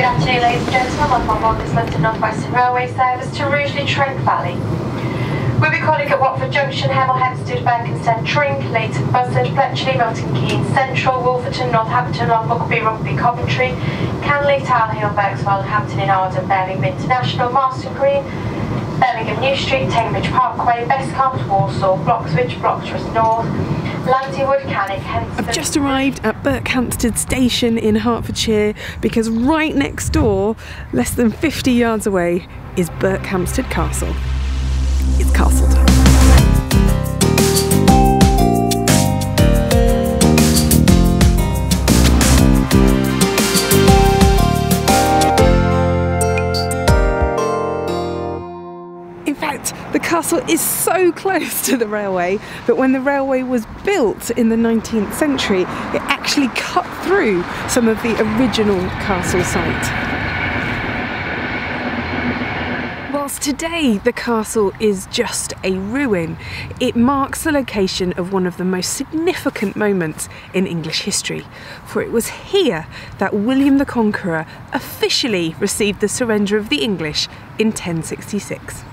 Good afternoon, ladies and gentlemen. Welcome on this London North Western Railway service to Rugeley Trent Valley. We'll be calling at Watford Junction, Hemel Hempstead, Berkhamsted, Tring, Leighton Buzzard, Bletchley, Milton Keynes, Central, Wolverton, Northampton, Long Buckby, Coventry, Canley, Tile Hill, Berkswell, Hampton in Arden, Birmingham International, Marston Green, Birmingham New Street, Tame Bridge Parkway, Bescot, Walsall, Bloxwich, Bloxhurst North, Landywood, Cannock. I've just arrived at Berkhamsted Station in Hertfordshire because right next door, less than 50 yards away, is Berkhamsted Castle. It's castle time. Castle is so close to the railway that when the railway was built in the 19th century, it actually cut through some of the original castle site. Whilst today the castle is just a ruin, it marks the location of one of the most significant moments in English history, for it was here that William the Conqueror officially received the surrender of the English in 1066.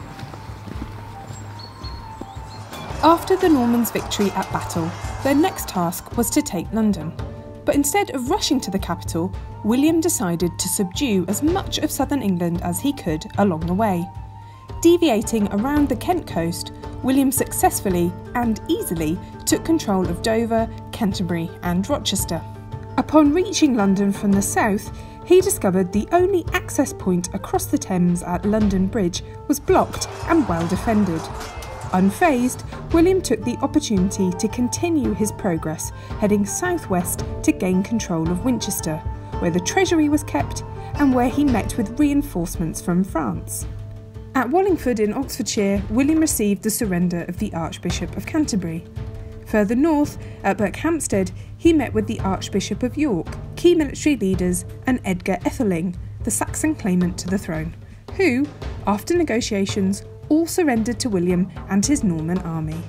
After the Normans' victory at Battle, their next task was to take London. But instead of rushing to the capital, William decided to subdue as much of southern England as he could along the way. Deviating around the Kent coast, William successfully and easily took control of Dover, Canterbury, and Rochester. Upon reaching London from the south, he discovered the only access point across the Thames at London Bridge was blocked and well defended. Unfazed, William took the opportunity to continue his progress, heading southwest to gain control of Winchester, where the treasury was kept and where he met with reinforcements from France. At Wallingford in Oxfordshire, William received the surrender of the Archbishop of Canterbury. Further north, at Berkhamsted, he met with the Archbishop of York, key military leaders, and Edgar Etheling, the Saxon claimant to the throne, who, after negotiations, all surrendered to William and his Norman army.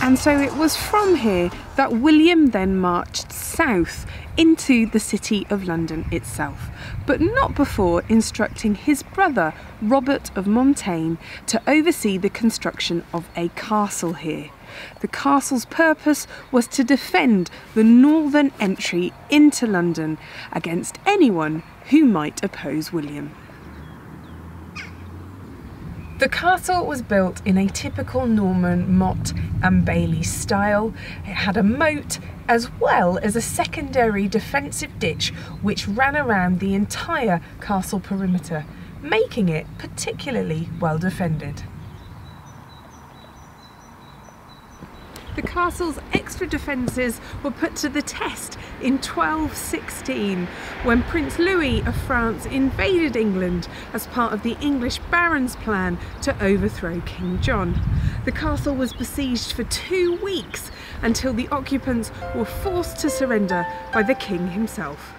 And so it was from here that William then marched south into the city of London itself, but not before instructing his brother Robert of Mortain to oversee the construction of a castle here. The castle's purpose was to defend the northern entry into London against anyone who might oppose William. The castle was built in a typical Norman motte and bailey style. It had a moat as well as a secondary defensive ditch which ran around the entire castle perimeter, making it particularly well defended. The castle's extra defences were put to the test in 1216 when Prince Louis of France invaded England as part of the English barons' plan to overthrow King John. The castle was besieged for two weeks until the occupants were forced to surrender by the king himself.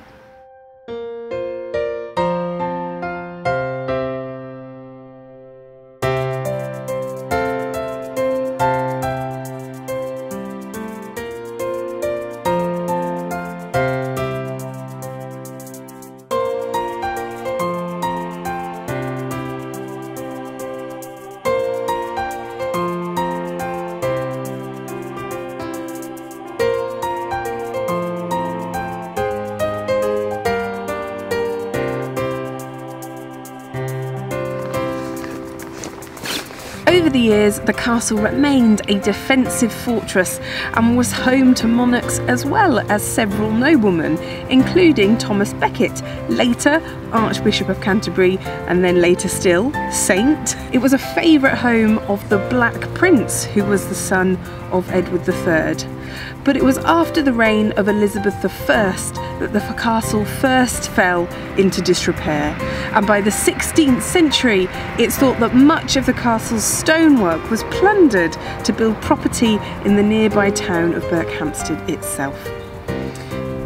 Over the years, the castle remained a defensive fortress and was home to monarchs as well as several noblemen, including Thomas Becket, later Archbishop of Canterbury, and then later still, Saint. It was a favourite home of the Black Prince, who was the son of Edward III. But it was after the reign of Elizabeth I that the castle first fell into disrepair, and by the 16th century it's thought that much of the castle's stonework was plundered to build property in the nearby town of Berkhamsted itself.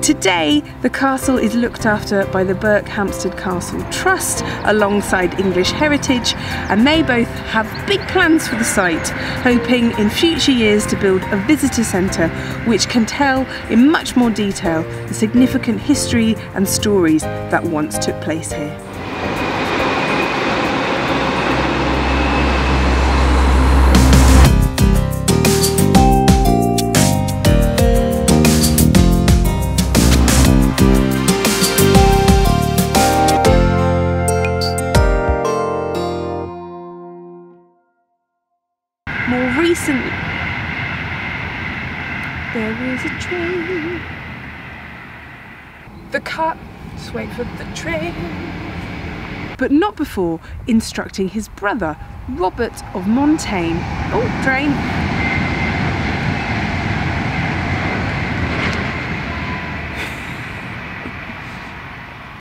Today, the castle is looked after by the Burke Berkhamsted Castle Trust alongside English Heritage, and they both have big plans for the site, hoping in future years to build a visitor centre which can tell in much more detail the significant history and stories that once took place here. There is a train. The. Just wait for the train. But not before instructing his brother, Robert of Mortain. Oh, train.